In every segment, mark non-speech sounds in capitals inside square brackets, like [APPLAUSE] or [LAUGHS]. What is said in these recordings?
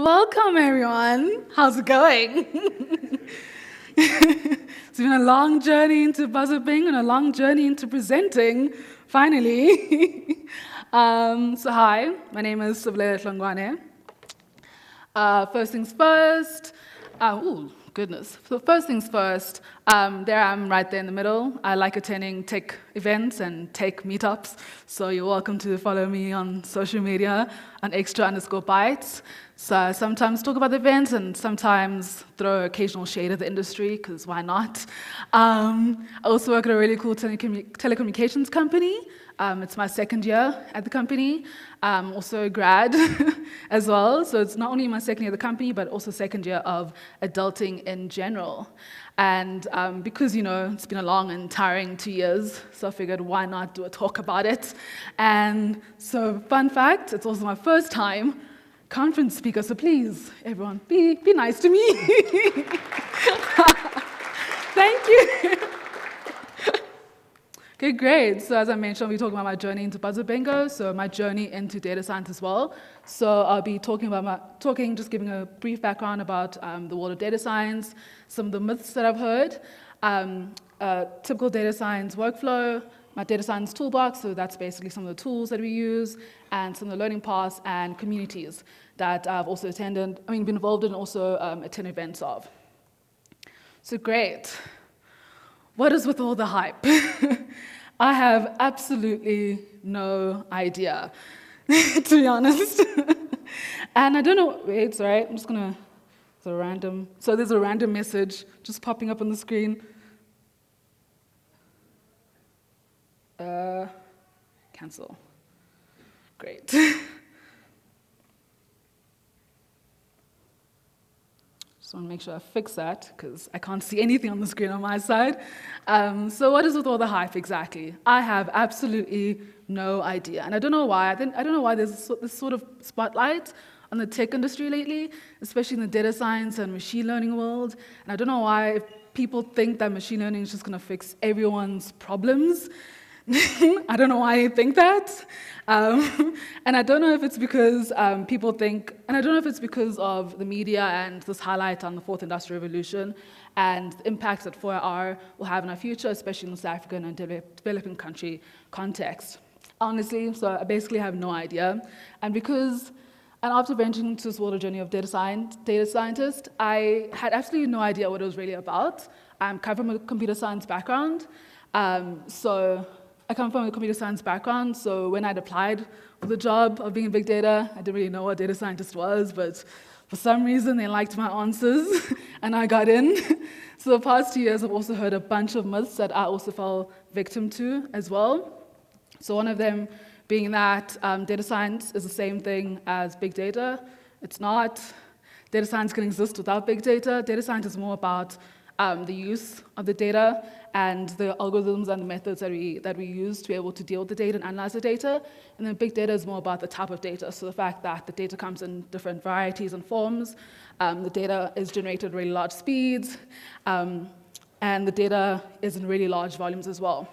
Welcome, everyone. How's it going? [LAUGHS] it's been a long journey into buzzarding and a long journey into presenting, finally. [LAUGHS] um, so, hi, my name is Sibulele Hlongwane. Uh, first things first, uh, ooh, goodness. So first things first, um, there I'm right there in the middle. I like attending tech events and tech meetups, so you're welcome to follow me on social media on extra underscore bytes. So I sometimes talk about the events and sometimes throw occasional shade at the industry, because why not? Um, I also work at a really cool telecommu- telecommunications company. Um, it's my second year at the company. I'm also grad [LAUGHS] as well, so it's not only my second year at the company, but also second year of adulting in general. And um, because, you know, it's been a long and tiring two years, so I figured why not do a talk about it. And so, fun fact, it's also my first time conference speaker, so please, everyone, be, be nice to me. [LAUGHS] Thank you. [LAUGHS] Okay, great. So as I mentioned, we're talking about my journey into Buzzword Bingo, so my journey into data science as well. So I'll be talking about my, talking, just giving a brief background about um, the world of data science, some of the myths that I've heard, um, typical data science workflow, my data science toolbox, so that's basically some of the tools that we use, and some of the learning paths and communities that I've also attended, I mean, been involved in, also um, attend events of. So great. What is with all the hype? [LAUGHS] I have absolutely no idea, [LAUGHS] to be honest. [LAUGHS] and I don't know, wait, sorry, I'm just gonna, it's a random, so there's a random message just popping up on the screen. Uh, cancel. Great. Just want to make sure I fix that because I can't see anything on the screen on my side. Um, so what is with all the hype exactly? I have absolutely no idea, and I don't know why. I, think, I don't know why there's this sort of spotlight on the tech industry lately, especially in the data science and machine learning world. And I don't know why people think that machine learning is just going to fix everyone's problems. [LAUGHS] I don't know why I think that. Um, [LAUGHS] and I don't know if it's because um, people think, and I don't know if it's because of the media and this highlight on the fourth industrial revolution and the impacts that 4IR will have in our future, especially in the South African and de developing country context. Honestly, so I basically have no idea. And because, and after venturing into this world journey of data, science, data scientist, I had absolutely no idea what it was really about. I'm coming from a computer science background, um, so I come from a computer science background, so when I'd applied for the job of being a big data, I didn't really know what data scientist was, but for some reason they liked my answers [LAUGHS] and I got in. [LAUGHS] so the past two years I've also heard a bunch of myths that I also fell victim to as well. So one of them being that um, data science is the same thing as big data. It's not. Data science can exist without big data. Data science is more about um, the use of the data and the algorithms and the methods that we, that we use to be able to deal with the data and analyze the data. And then big data is more about the type of data. So the fact that the data comes in different varieties and forms, um, the data is generated at really large speeds, um, and the data is in really large volumes as well.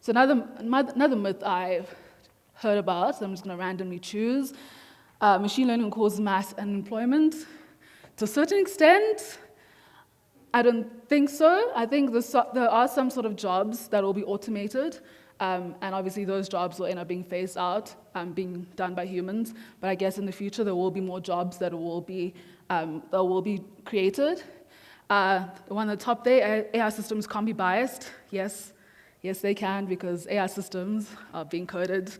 So another, another myth I've heard about, so I'm just going to randomly choose, uh, machine learning causes mass unemployment. To a certain extent, I don't think so. I think there are some sort of jobs that will be automated, um, and obviously those jobs will end up being phased out, um, being done by humans. But I guess in the future there will be more jobs that will be um, that will be created. Uh, one of the top there, AI systems can't be biased. Yes, yes they can because AI systems are being coded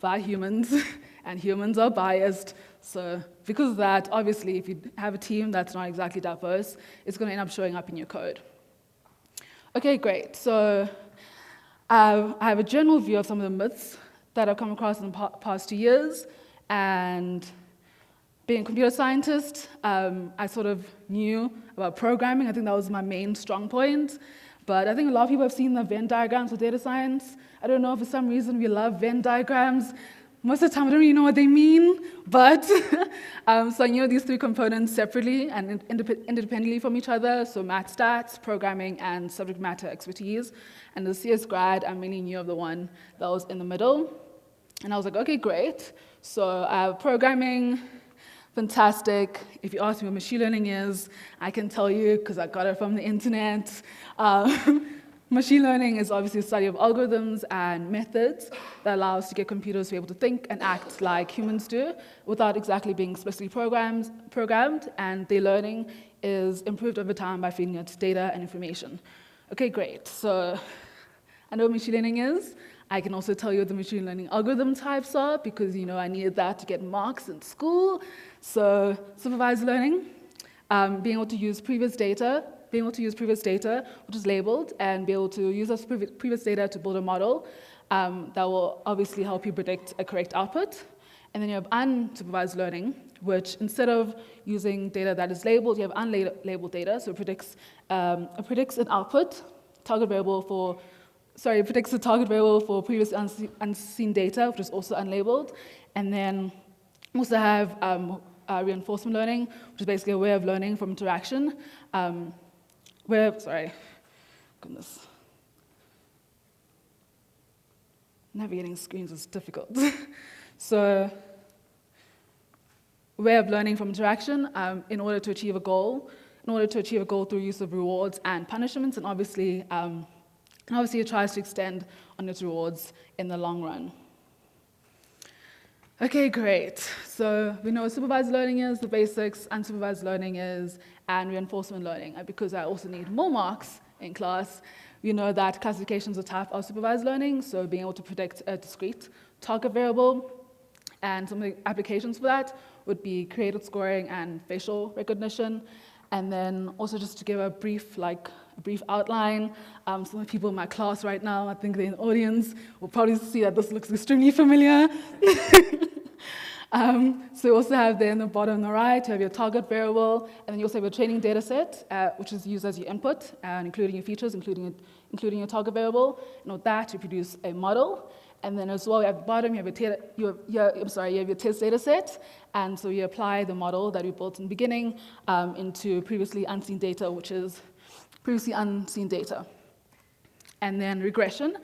by humans, [LAUGHS] and humans are biased. So because of that, obviously, if you have a team that's not exactly diverse, it's going to end up showing up in your code. Okay, great. So uh, I have a general view of some of the myths that I've come across in the past two years, and being a computer scientist, um, I sort of knew about programming. I think that was my main strong point. But I think a lot of people have seen the Venn diagrams with data science. I don't know, if for some reason we love Venn diagrams most of the time I don't really know what they mean, but [LAUGHS] um, so I knew these three components separately and independently from each other, so math stats, programming, and subject matter expertise. And a CS grad, I mainly knew of the one that was in the middle. And I was like, okay, great. So have programming, fantastic. If you ask me what machine learning is, I can tell you because I got it from the internet. [LAUGHS] Um, machine learning is obviously a study of algorithms and methods that allow us to get computers to be able to think and act like humans do without exactly being explicitly programmed, programmed and their learning is improved over time by feeding it data and information. Okay, great. So I know what machine learning is. I can also tell you what the machine learning algorithm types are because you know I needed that to get marks in school. So supervised learning, um, being able to use previous data, being able to use previous data, which is labeled, and be able to use this previous data to build a model um, that will obviously help you predict a correct output. And then you have unsupervised learning, which instead of using data that is labeled, you have unlabeled data, so it predicts, um, it predicts an output, target variable for sorry, predicts the target variable for previous unseen data, which is also unlabeled. And then we also have um, uh, reinforcement learning, which is basically a way of learning from interaction. Um, where, sorry, goodness. Navigating screens is difficult. [LAUGHS] so, way of learning from interaction um, in order to achieve a goal, in order to achieve a goal through use of rewards and punishments, and obviously um, and obviously, it tries to extend on its rewards in the long run. Okay, great. So we know what supervised learning is, the basics, unsupervised learning is, and reinforcement learning. And because I also need more marks in class, we know that classifications of type are supervised learning, so being able to predict a discrete target variable. And some of the applications for that would be credit scoring and facial recognition. And then also just to give a brief, like, brief outline. Um, some of the people in my class right now, I think they're in the audience, will probably see that this looks extremely familiar. [LAUGHS] um, so you also have there in the bottom on the right, you have your target variable, and then you also have your training data set, uh, which is used as your input, and including your features, including, including your target variable. And with that, you produce a model. And then as well, at the bottom, you have your, your, your, I'm sorry, you have your test data set. And so you apply the model that we built in the beginning um, into previously unseen data, which is previously unseen data. And then regression,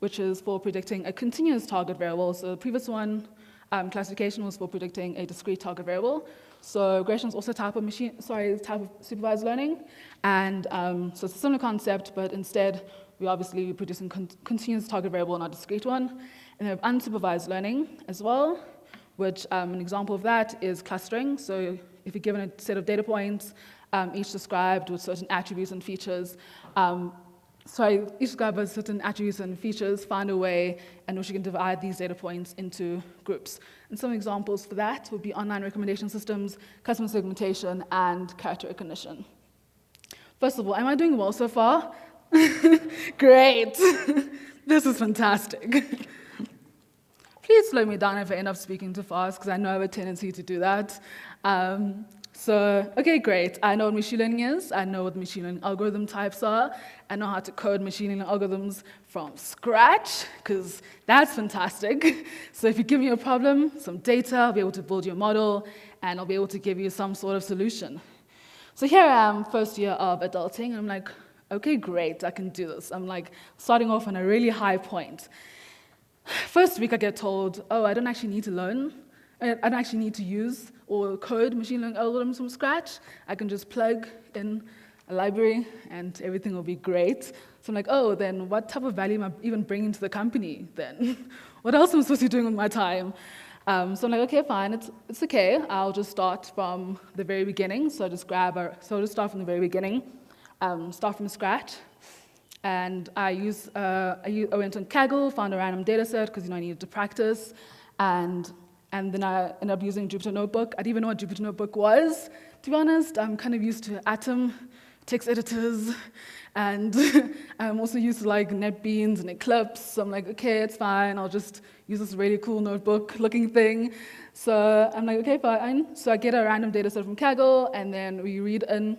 which is for predicting a continuous target variable. So the previous one, um, classification was for predicting a discrete target variable. So regression is also a type of machine, sorry, type of supervised learning. And um, so it's a similar concept, but instead we obviously producing con continuous target variable, not a discrete one. And we have unsupervised learning as well, which um, an example of that is clustering. So if you're given a set of data points, um, each described with certain attributes and features. Um, sorry, each described with certain attributes and features, find a way in which you can divide these data points into groups. And some examples for that would be online recommendation systems, customer segmentation, and character recognition. First of all, am I doing well so far? [LAUGHS] Great. [LAUGHS] this is fantastic. [LAUGHS] Please slow me down if I end up speaking too fast, because I know I have a tendency to do that. Um, so, okay, great. I know what machine learning is. I know what machine learning algorithm types are. I know how to code machine learning algorithms from scratch, because that's fantastic. [LAUGHS] So if you give me a problem, some data, I'll be able to build your model, and I'll be able to give you some sort of solution. So here I am, first year of adulting, and I'm like, okay, great, I can do this. I'm like starting off on a really high point. First week I get told, oh, I don't actually need to learn. I don't actually need to use or code machine learning algorithms from scratch. I can just plug in a library and everything will be great. So I'm like, oh, then what type of value am I even bringing to the company then? [LAUGHS] what else am I supposed to be doing with my time? Um, so I'm like, okay, fine, it's, it's okay. I'll just start from the very beginning. So I just grab a, so I'll just start from the very beginning, um, start from scratch. And I use, uh, I, use, I went on Kaggle, found a random data set because you know I needed to practice. And and then I ended up using Jupyter Notebook. I didn't even know what Jupyter Notebook was, to be honest. I'm kind of used to Atom, text editors, and [LAUGHS] I'm also used to like NetBeans and Eclipse. So I'm like, okay, it's fine. I'll just use this really cool notebook-looking thing. So I'm like, okay, fine. So I get a random data set from Kaggle, and then we read in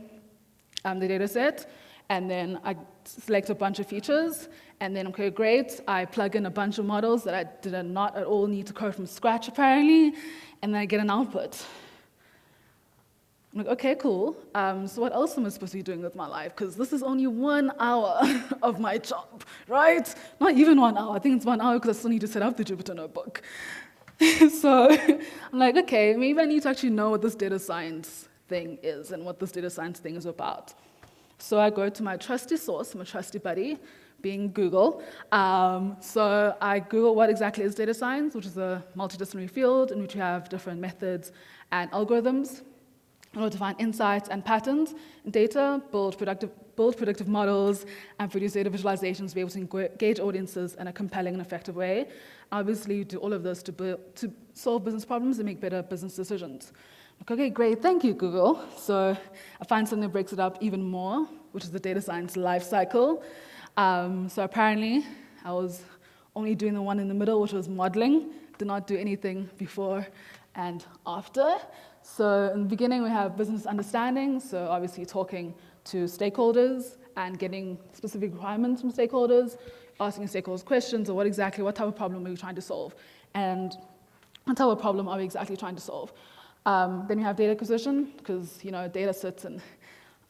um, the data set, and then I select a bunch of features, and then, okay, great, I plug in a bunch of models that I did not at all need to code from scratch, apparently, and then I get an output. I'm like, okay, cool. Um, so what else am I supposed to be doing with my life? Because this is only one hour [LAUGHS] of my job, right? Not even one hour. I think it's one hour because I still need to set up the Jupyter Notebook. [LAUGHS] so I'm like, okay, maybe I need to actually know what this data science thing is and what this data science thing is about. So I go to my trusty source, my trusty buddy, being Google. Um, so I Google what exactly is data science, which is a multidisciplinary field in which you have different methods and algorithms in order to find insights and patterns in data, build productive, build predictive models, and produce data visualizations to be able to engage audiences in a compelling and effective way. Obviously, you do all of this to, build, to solve business problems and make better business decisions. Okay, great, thank you, Google. So I find something that breaks it up even more, which is the data science life cycle. Um, so apparently, I was only doing the one in the middle, which was modeling. Did not do anything before and after. So in the beginning, we have business understanding, so obviously talking to stakeholders and getting specific requirements from stakeholders, asking stakeholders questions or what exactly, what type of problem are we trying to solve, and what type of problem are we exactly trying to solve. Um, then you have data acquisition, because you know data sits in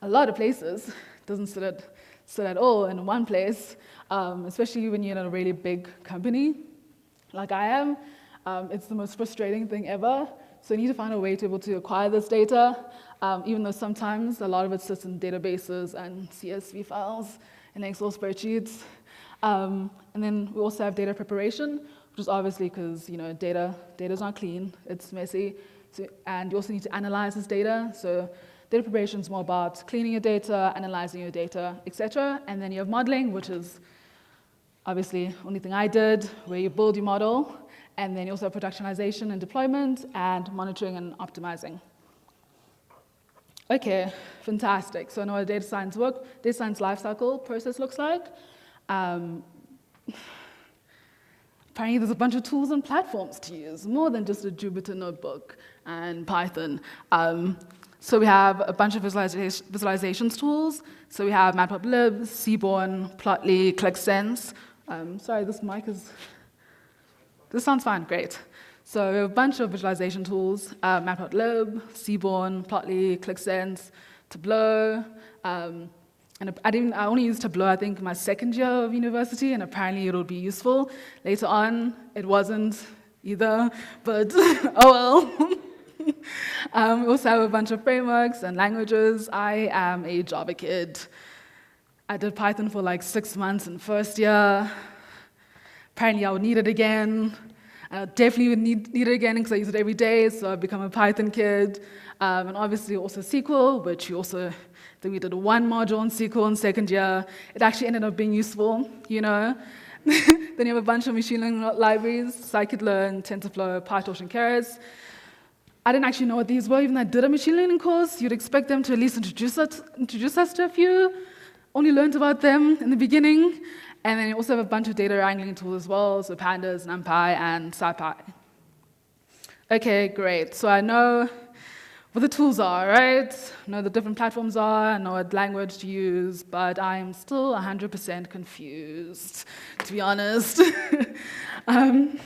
a lot of places, it doesn't sit at, sit at all in one place, um, especially when you're in a really big company like I am. Um, it's the most frustrating thing ever. So you need to find a way to be able to acquire this data, um, even though sometimes a lot of it sits in databases and CSV files and Excel spreadsheets. Um, and then we also have data preparation, which is obviously because you know data data is not clean, it's messy, so, and you also need to analyze this data. So data preparation is more about cleaning your data, analyzing your data, etc. And then you have modeling, which is obviously only thing I did, where you build your model and then you also have productionization and deployment and monitoring and optimizing. Okay, fantastic. So I know what data science work, data science lifecycle process looks like. Um, apparently there's a bunch of tools and platforms to use, more than just a Jupyter notebook and Python. Um, so we have a bunch of visualization, visualizations tools. So we have Matplotlib, Seaborn, Plotly, Qlik Sense. Um, sorry, this mic is this sounds fine, great. So we have a bunch of visualization tools, uh, Matplotlib, Seaborn, Plotly, Qlik Sense, Tableau, um, and I, didn't, I only used Tableau, I think, my second year of university, and apparently it'll be useful. Later on, it wasn't either, but [LAUGHS] oh well. [LAUGHS] um, we also have a bunch of frameworks and languages. I am a Java kid. I did Python for like six months in first year. Apparently, I would need it again. Definitely would need, need it again because I use it every day, so I've become a Python kid. Um, and obviously, also SQL, which you also, then we did one module on SQL in second year. It actually ended up being useful, you know. [LAUGHS] then you have a bunch of machine learning libraries, scikit-learn, TensorFlow, PyTorch, and Keras. I didn't actually know what these were, even though I did a machine learning course. You'd expect them to at least introduce us, introduce us to a few. Only learned about them in the beginning. And then you also have a bunch of data wrangling tools as well, so pandas, NumPy, and SciPy. Okay, great. So I know what the tools are, right? I know the different platforms are, I know what language to use, but I'm still 100% confused, to be honest. [LAUGHS] um,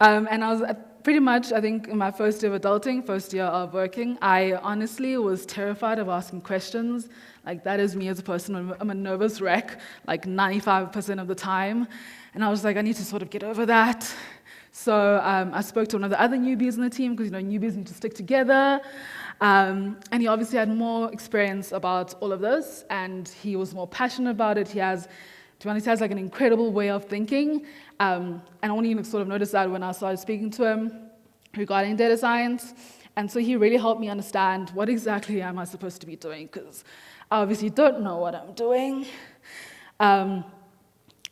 um, and I was pretty much, I think, in my first year of adulting, first year of working, I honestly was terrified of asking questions. Like, that is me as a person. I'm a nervous wreck, like 95% of the time. And I was like, I need to sort of get over that. So um, I spoke to one of the other newbies in the team, because, you know, newbies need to stick together. Um, and he obviously had more experience about all of this, and he was more passionate about it. He has, to be honest, he has like an incredible way of thinking. Um, and I only sort of noticed that when I started speaking to him regarding data science. And so he really helped me understand what exactly am I supposed to be doing, because I obviously don't know what I'm doing. Um,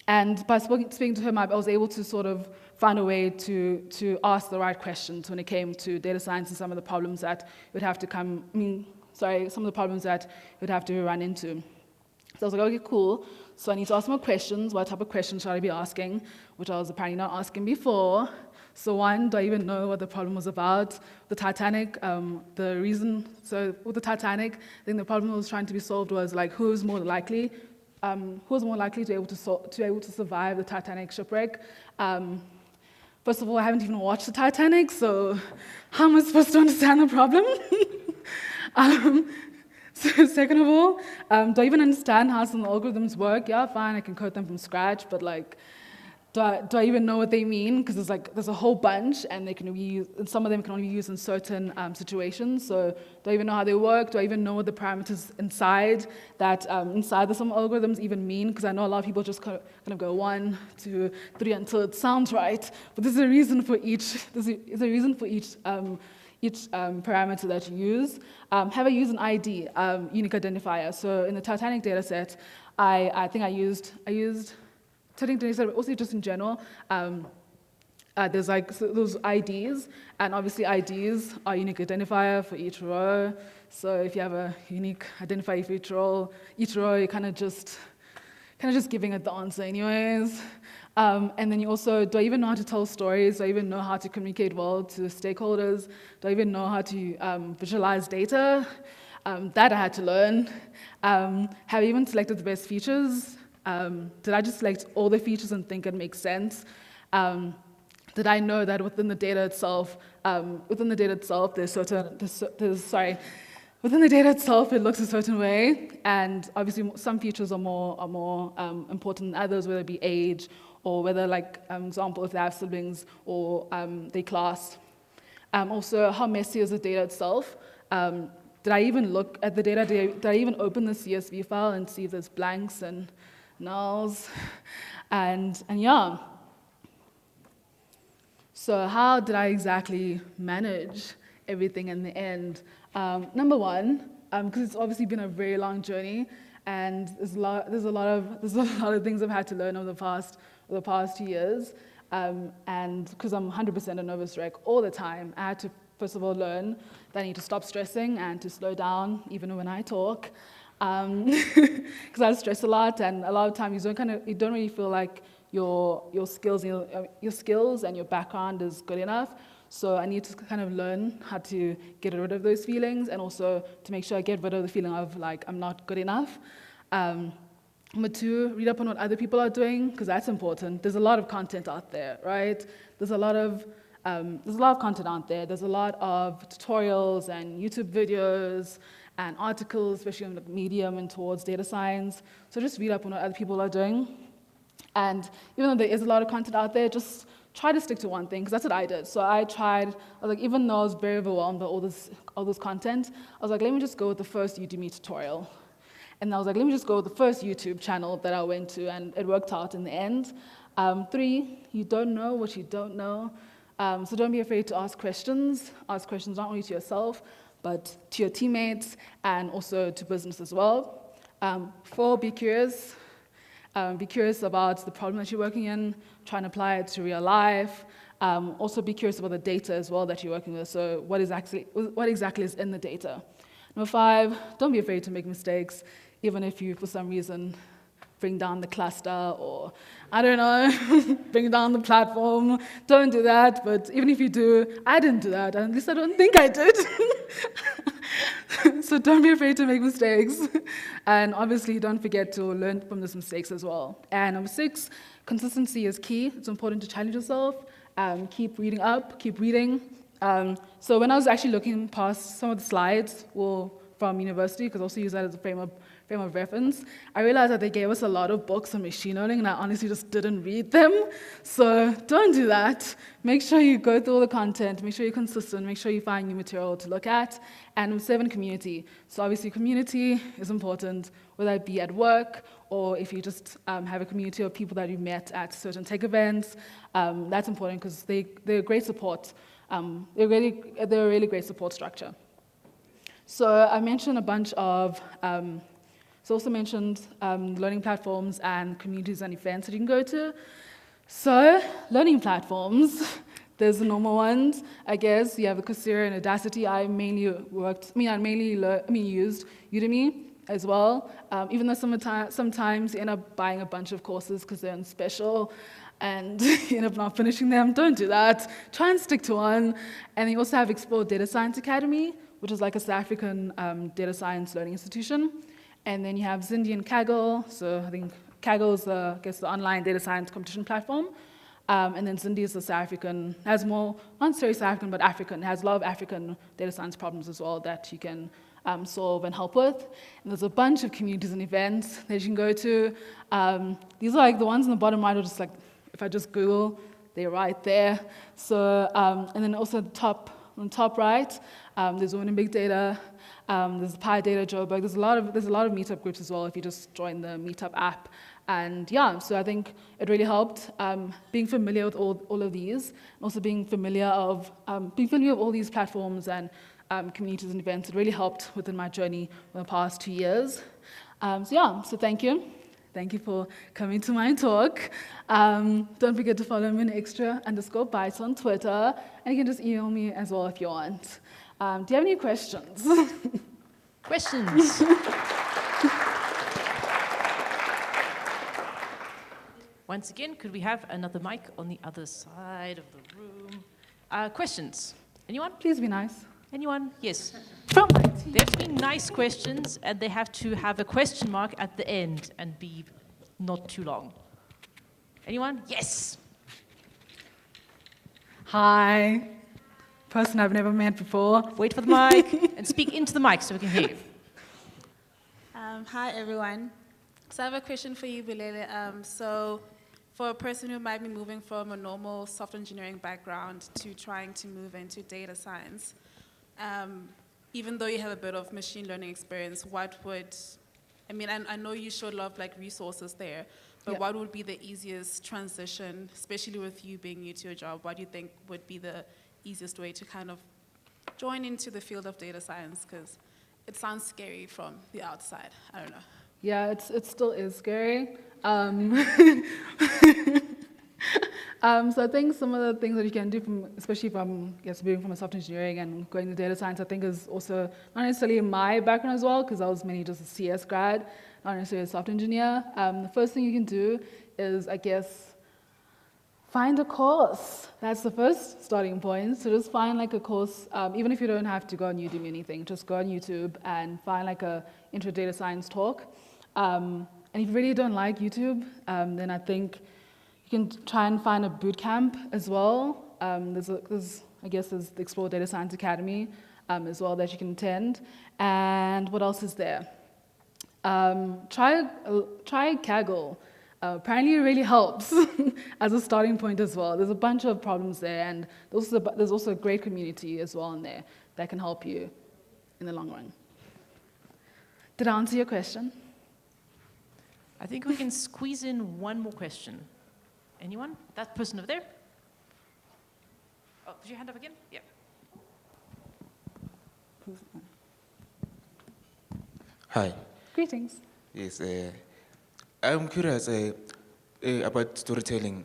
and by speaking to him, I was able to sort of find a way to, to ask the right questions when it came to data science and some of the problems that would have to come, I mean, sorry, some of the problems that would have to run into. So I was like, okay, cool. So I need to ask more questions. What type of questions should I be asking? Which I was apparently not asking before. So one, do I even know what the problem was about? The Titanic, um, the reason, so with the Titanic, I think the problem was trying to be solved was like who's more likely, um, who's more likely to be able to, so, to be able to survive the Titanic shipwreck. Um, first of all, I haven't even watched the Titanic, so how am I supposed to understand the problem? [LAUGHS] um, so second of all, um, do I even understand how some algorithms work? Yeah, fine, I can code them from scratch, but like, do I, do I even know what they mean? Because there's like there's a whole bunch, and they can be used, and some of them can only be used in certain um, situations. So do I even know how they work? Do I even know what the parameters inside that um, inside the some algorithms even mean? Because I know a lot of people just kind of, kind of go one, two, three until it sounds right. But there's a reason for each. There's a, reason for each. Um, each um, parameter that you use. Um, have I used an ID, um, unique identifier? So in the Titanic dataset, I, I think I used, I used Titanic data set, but also just in general, um, uh, there's like so those IDs, and obviously IDs are unique identifier for each row. So if you have a unique identifier for each row, each row, you're kind of just, kind of just giving it the answer anyways. Um, and then you also, do I even know how to tell stories? Do I even know how to communicate well to stakeholders? Do I even know how to um, visualize data? Um, that I had to learn. Um, have I even selected the best features? Um, did I just select all the features and think it makes sense? Um, did I know that within the data itself, within the data itself, there's certain, there's, there's, sorry, within the data itself, it looks a certain way, and obviously some features are more, are more um, important than others, whether it be age or whether, like, um, example, if they have siblings or um, they class. Um, also, how messy is the data itself? Um, did I even look at the data? Did I, did I, even open the CSV file and see if there's blanks and nulls? And, and yeah. So how did I exactly manage everything in the end? Um, number one, because um, it's obviously been a very long journey, and there's a lot, there's a lot of [LAUGHS] there's a lot of things I've had to learn over the past over the past two years. Um, and because I'm 100% a nervous wreck all the time, I had to first of all learn that I need to stop stressing and to slow down even when I talk. Because um, [LAUGHS] I stress a lot, and a lot of times you don't kind of you don't really feel like your your skills your, your skills and your background is good enough. So I need to kind of learn how to get rid of those feelings, and also to make sure I get rid of the feeling of like I'm not good enough. Um, Number two, read up on what other people are doing, because that's important. There's a lot of content out there, right? There's a lot of um, there's a lot of content out there. There's a lot of tutorials and YouTube videos and articles, especially on the Medium and towards data science. So just read up on what other people are doing. And even though there is a lot of content out there, just try to stick to one thing, because that's what I did. So I tried, I was like, even though I was very overwhelmed by all this, all this content, I was like, let me just go with the first Udemy tutorial. And I was like, let me just go with the first YouTube channel that I went to, and it worked out in the end. Um, three, you don't know what you don't know. Um, so don't be afraid to ask questions. Ask questions not only to yourself, but to your teammates and also to business as well. Um, four, be curious. Um, be curious about the problem that you're working in, try and apply it to real life. Um, also be curious about the data as well that you're working with. So what is actually, what exactly is in the data? Number five, don't be afraid to make mistakes, even if you, for some reason, bring down the cluster or, I don't know, [LAUGHS] bring down the platform. Don't do that, but even if you do, I didn't do that, at least I don't think I did. [LAUGHS] so don't be afraid to make mistakes. And obviously, don't forget to learn from those mistakes as well. And number six, consistency is key. It's important to challenge yourself. Um, keep reading up, keep reading, um, so when I was actually looking past some of the slides well, from university, because I also use that as a frame of, frame of reference, I realized that they gave us a lot of books on machine learning, and I honestly just didn't read them. So don't do that. Make sure you go through all the content, make sure you're consistent, make sure you find new material to look at. And seven, community. So obviously community is important, whether it be at work or if you just um, have a community of people that you met at certain tech events. Um, that's important because they, they're great support um, they're, really, they're a really great support structure. So I mentioned a bunch of, um, so also mentioned um, learning platforms and communities and events that you can go to. So learning platforms, [LAUGHS] there's the normal ones, I guess. You have a Coursera and Udacity. I mainly worked, I mean, I mainly I mean, used Udemy as well, um, even though sometimes, sometimes you end up buying a bunch of courses because they're on special and [LAUGHS] you end up not finishing them. Don't do that. Try and stick to one. And you also have Explore Data Science Academy, which is like a South African um, data science learning institution. And then you have Zindi and Kaggle. So I think Kaggle is, the, I guess, the online data science competition platform. Um, and then Zindi is the South African, has more, not necessarily South African, but African, has a lot of African data science problems as well that you can um, solve and help with. And there's a bunch of communities and events that you can go to. Um, these are like the ones in the bottom right are just like if I just Google, they're right there. So, um, and then also the top, on the top right, um, there's one in big data, um, there's PyData Joburg. There's a lot of there's a lot of meetup groups as well if you just join the meetup app. And yeah, so I think it really helped um, being familiar with all, all of these, and also being familiar of um, being familiar with all these platforms and um, communities and events. It really helped within my journey for the past two years. Um, so yeah, so thank you. Thank you for coming to my talk. Um, don't forget to follow me on extra underscore bytes on Twitter, and you can just email me as well if you want. Um, do you have any questions? [LAUGHS] questions? [LAUGHS] Once again, could we have another mic on the other side of the room? Uh, questions? Anyone? Please be nice. Anyone? Yes. From my team. They have to be nice questions, and they have to have a question mark at the end and be not too long. Anyone? Yes. Hi person I've never met before. Wait for the mic [LAUGHS] and speak into the mic so we can hear you. Um, hi, everyone. So I have a question for you, Bulele. Um, so for a person who might be moving from a normal software engineering background to trying to move into data science, um, even though you have a bit of machine learning experience, what would, I mean, I, I know you showed a lot of like resources there, but what would be the easiest transition, especially with you being new to your job? What do you think would be the easiest way to kind of join into the field of data science because it sounds scary from the outside. I don't know. Yeah, it's, it still is scary. Um, [LAUGHS] um, so I think some of the things that you can do from, especially from, yes, moving from a software engineering and going to data science, I think is also not necessarily my background as well, because I was mainly just a CS grad, not necessarily a software engineer. Um, the first thing you can do is, I guess, find a course. That's the first starting point. So just find like a course, um, even if you don't have to go on Udemy or anything, just go on YouTube and find like a intro data science talk. Um, and if you really don't like YouTube, um, then I think you can try and find a boot camp as well. Um, there's, a, there's, I guess there's the Explore Data Science Academy um, as well that you can attend. And what else is there? Um, try, uh, try Kaggle. Uh, apparently, it really helps [LAUGHS] as a starting point as well. There's a bunch of problems there, and there's also, there's also a great community as well in there that can help you in the long run. Did I answer your question? I think we can squeeze in one more question. Anyone? That person over there? Oh, did you hand up again? Yeah. Hi. Greetings. Yes, uh, I'm curious uh, uh, about storytelling.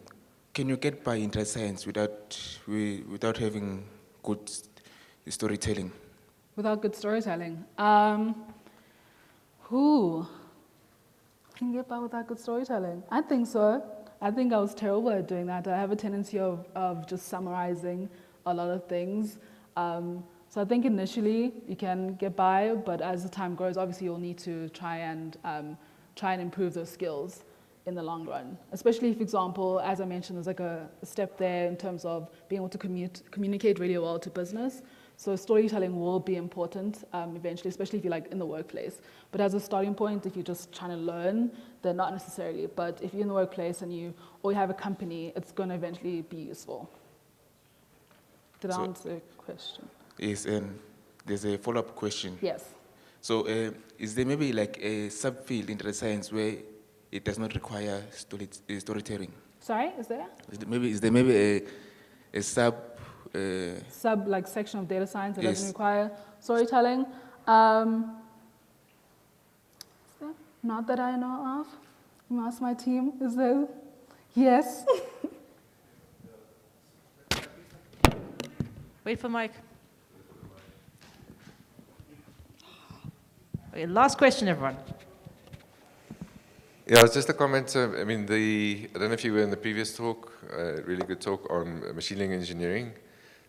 Can you get by in science without, without having good storytelling? Without good storytelling? Um, who can get by without good storytelling? I think so. I think I was terrible at doing that. I have a tendency of, of just summarizing a lot of things. Um, so I think initially you can get by, but as the time grows, obviously you'll need to try and um, try and improve those skills in the long run. Especially, for example, as I mentioned, there's like a, step there in terms of being able to commute, communicate really well to business. So storytelling will be important um, eventually, especially if you're like in the workplace. But as a starting point, if you're just trying to learn, then not necessarily. But if you're in the workplace and you or you have a company, it's going to eventually be useful. Did so I answer the question? Yes, and there's a follow-up question. Yes. So uh, is there maybe like a subfield in the science where it does not require story, uh, storytelling? Sorry, is there? Is there maybe is there maybe a, a sub uh, sub like section of data science that yes. doesn't require storytelling? Um, not that I know of. You ask my team. Is there? Yes. [LAUGHS] Wait for mic. Okay, last question, everyone. Yeah, it's just a comment. Uh, I mean, the I don't know if you were in the previous talk, uh, really good talk on machine learning engineering.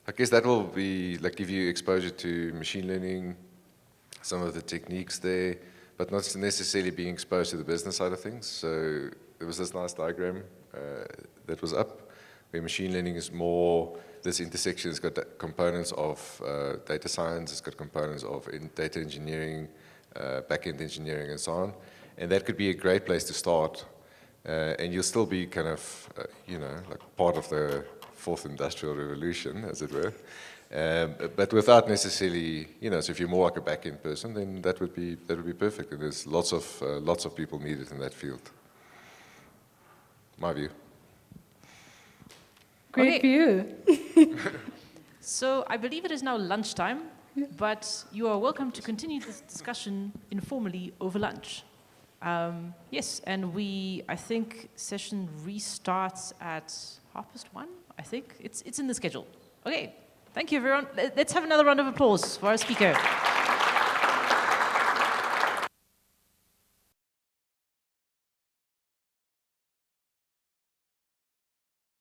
I guess that will be like give you exposure to machine learning, some of the techniques there, but not necessarily being exposed to the business side of things. So there was this nice diagram uh, that was up, where machine learning is more this intersection has got components of uh, data science, it's got components of data engineering, uh, back-end engineering and so on. And that could be a great place to start uh, and you'll still be kind of, uh, you know, like part of the fourth industrial revolution, as it were. Um, but without necessarily, you know, so if you're more like a back-end person, then that would be that would be perfect. And there's lots of uh, lots of people needed in that field. My view. Great Okay. view. [LAUGHS] So I believe it is now lunchtime, but you are welcome to continue this discussion informally over lunch. Um, yes, and we, I think, session restarts at half past one. I think it's it's in the schedule. Okay, thank you, everyone. Let- Let's have another round of applause for our speaker.